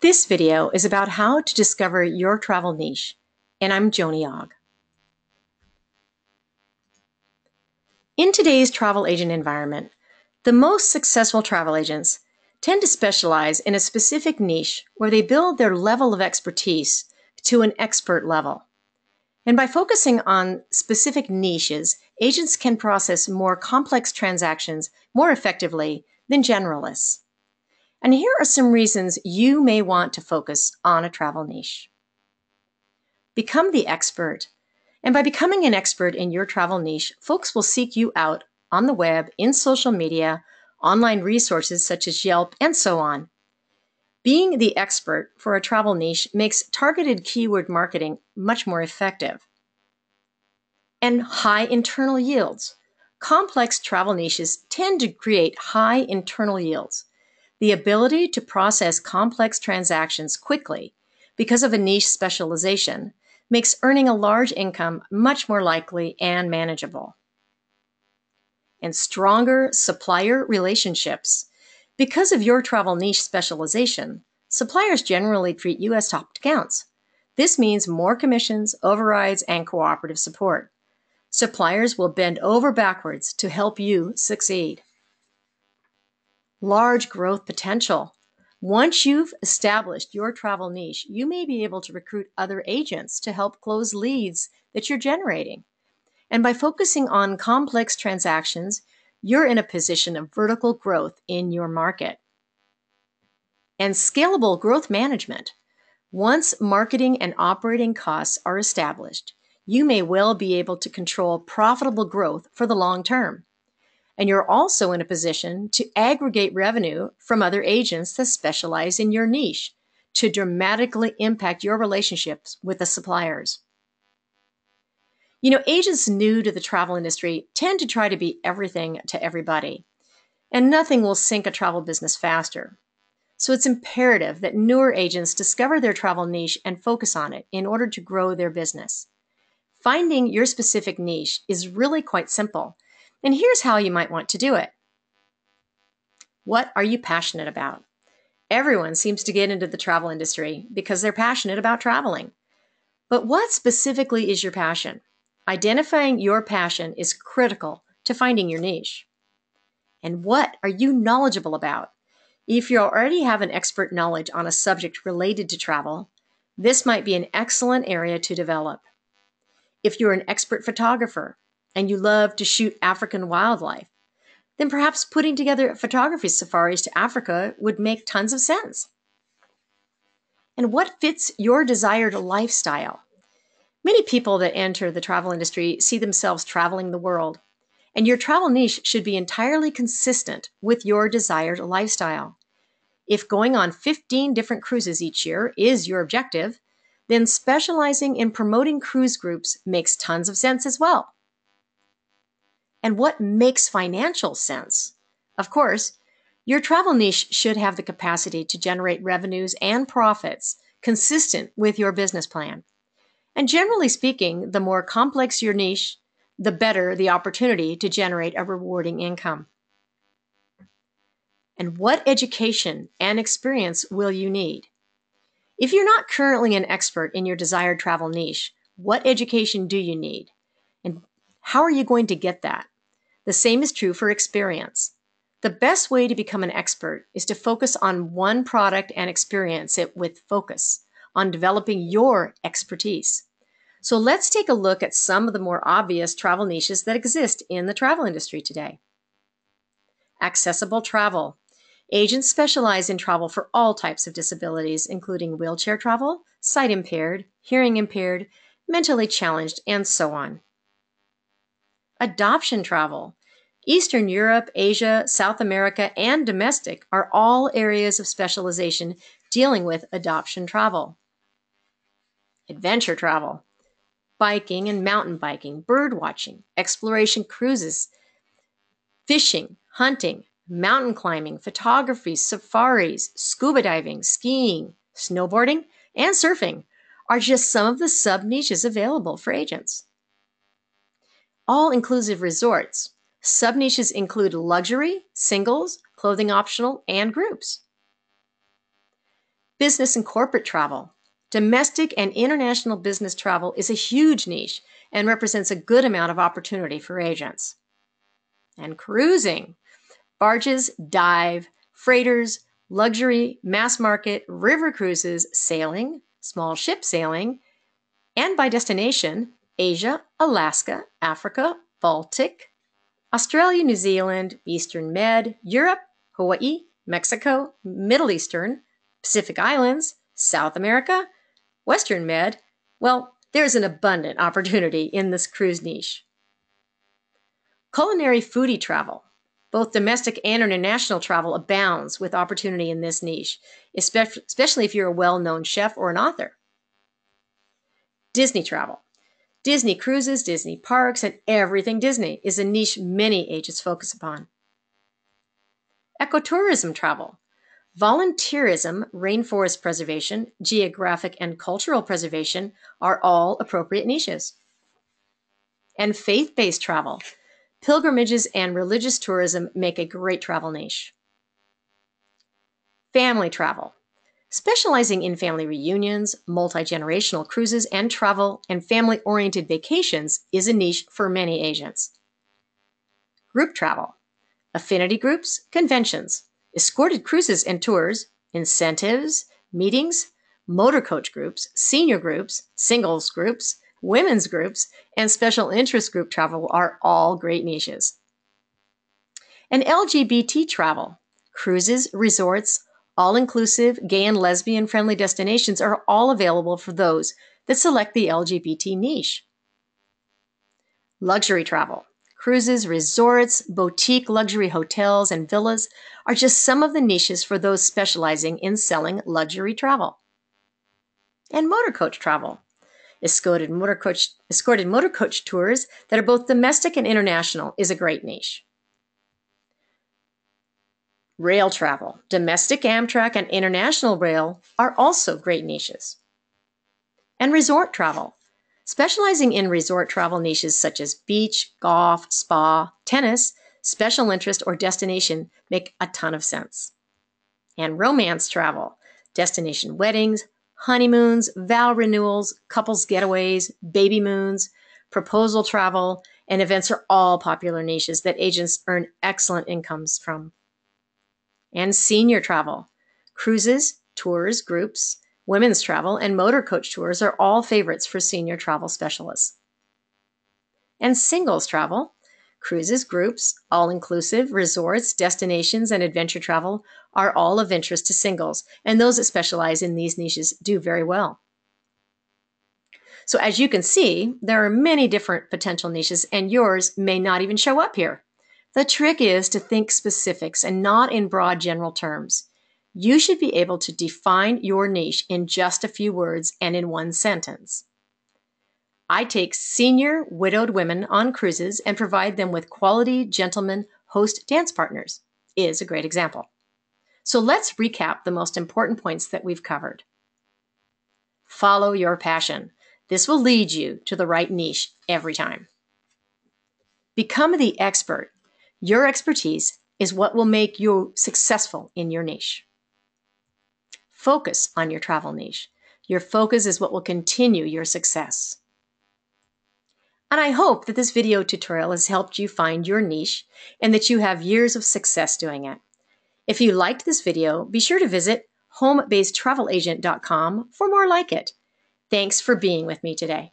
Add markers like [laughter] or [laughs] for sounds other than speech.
This video is about how to discover your travel niche, and I'm Joni Ogg. In today's travel agent environment, the most successful travel agents tend to specialize in a specific niche where they build their level of expertise to an expert level. And by focusing on specific niches, agents can process more complex transactions more effectively than generalists. And here are some reasons you may want to focus on a travel niche. Become the expert. And by becoming an expert in your travel niche, folks will seek you out on the web, in social media, online resources such as Yelp, and so on. Being the expert for a travel niche makes targeted keyword marketing much more effective. And high internal yields. Complex travel niches tend to create high internal yields. The ability to process complex transactions quickly because of a niche specialization makes earning a large income much more likely and manageable. And stronger supplier relationships. Because of your travel niche specialization, suppliers generally treat you as top accounts. This means more commissions, overrides, and cooperative support. Suppliers will bend over backwards to help you succeed large growth potential. Once you've established your travel niche, you may be able to recruit other agents to help close leads that you're generating. And by focusing on complex transactions, you're in a position of vertical growth in your market. And scalable growth management. Once marketing and operating costs are established, you may well be able to control profitable growth for the long term. And you're also in a position to aggregate revenue from other agents that specialize in your niche to dramatically impact your relationships with the suppliers. You know, agents new to the travel industry tend to try to be everything to everybody, and nothing will sink a travel business faster. So it's imperative that newer agents discover their travel niche and focus on it in order to grow their business. Finding your specific niche is really quite simple and here's how you might want to do it. What are you passionate about? Everyone seems to get into the travel industry because they're passionate about traveling. But what specifically is your passion? Identifying your passion is critical to finding your niche. And what are you knowledgeable about? If you already have an expert knowledge on a subject related to travel, this might be an excellent area to develop. If you're an expert photographer, and you love to shoot African wildlife, then perhaps putting together photography safaris to Africa would make tons of sense. And what fits your desired lifestyle? Many people that enter the travel industry see themselves traveling the world, and your travel niche should be entirely consistent with your desired lifestyle. If going on 15 different cruises each year is your objective, then specializing in promoting cruise groups makes tons of sense as well and what makes financial sense. Of course, your travel niche should have the capacity to generate revenues and profits consistent with your business plan. And generally speaking, the more complex your niche, the better the opportunity to generate a rewarding income. And what education and experience will you need? If you're not currently an expert in your desired travel niche, what education do you need? And how are you going to get that? The same is true for experience. The best way to become an expert is to focus on one product and experience it with focus on developing your expertise. So let's take a look at some of the more obvious travel niches that exist in the travel industry today. Accessible travel. Agents specialize in travel for all types of disabilities, including wheelchair travel, sight impaired, hearing impaired, mentally challenged, and so on. Adoption travel. Eastern Europe, Asia, South America, and domestic are all areas of specialization dealing with adoption travel. Adventure travel, biking and mountain biking, bird watching, exploration cruises, fishing, hunting, mountain climbing, photography, safaris, scuba diving, skiing, snowboarding, and surfing are just some of the sub niches available for agents. All inclusive resorts Sub-niches include luxury, singles, clothing optional, and groups. Business and corporate travel. Domestic and international business travel is a huge niche and represents a good amount of opportunity for agents. And cruising. Barges, dive, freighters, luxury, mass market, river cruises, sailing, small ship sailing, and by destination, Asia, Alaska, Africa, Baltic, Australia, New Zealand, Eastern Med, Europe, Hawaii, Mexico, Middle Eastern, Pacific Islands, South America, Western Med. Well, there's an abundant [laughs] opportunity in this cruise niche. Culinary foodie travel. Both domestic and international travel abounds with opportunity in this niche, especially if you're a well known chef or an author. Disney travel. Disney cruises, Disney parks, and everything Disney is a niche many agents focus upon. Ecotourism travel. Volunteerism, rainforest preservation, geographic and cultural preservation are all appropriate niches. And faith based travel. Pilgrimages and religious tourism make a great travel niche. Family travel. Specializing in family reunions, multi generational cruises, and travel and family oriented vacations is a niche for many agents. Group travel, affinity groups, conventions, escorted cruises and tours, incentives, meetings, motor coach groups, senior groups, singles groups, women's groups, and special interest group travel are all great niches. And LGBT travel, cruises, resorts, all inclusive, gay and lesbian friendly destinations are all available for those that select the LGBT niche. Luxury travel. Cruises, resorts, boutique luxury hotels, and villas are just some of the niches for those specializing in selling luxury travel. And motor coach travel. Escorted motor coach, escorted motor coach tours that are both domestic and international is a great niche. Rail travel, domestic Amtrak, and international rail are also great niches. And resort travel, specializing in resort travel niches such as beach, golf, spa, tennis, special interest, or destination make a ton of sense. And romance travel, destination weddings, honeymoons, vow renewals, couples getaways, baby moons, proposal travel, and events are all popular niches that agents earn excellent incomes from and senior travel. Cruises, tours, groups, women's travel, and motor coach tours are all favorites for senior travel specialists. And singles travel, cruises, groups, all inclusive, resorts, destinations, and adventure travel are all of interest to singles, and those that specialize in these niches do very well. So, as you can see, there are many different potential niches, and yours may not even show up here. The trick is to think specifics and not in broad general terms. You should be able to define your niche in just a few words and in one sentence. I take senior widowed women on cruises and provide them with quality gentlemen host dance partners is a great example. So let's recap the most important points that we've covered. Follow your passion. This will lead you to the right niche every time. Become the expert your expertise is what will make you successful in your niche. Focus on your travel niche. Your focus is what will continue your success. And I hope that this video tutorial has helped you find your niche and that you have years of success doing it. If you liked this video, be sure to visit homebasedtravelagent.com for more like it. Thanks for being with me today.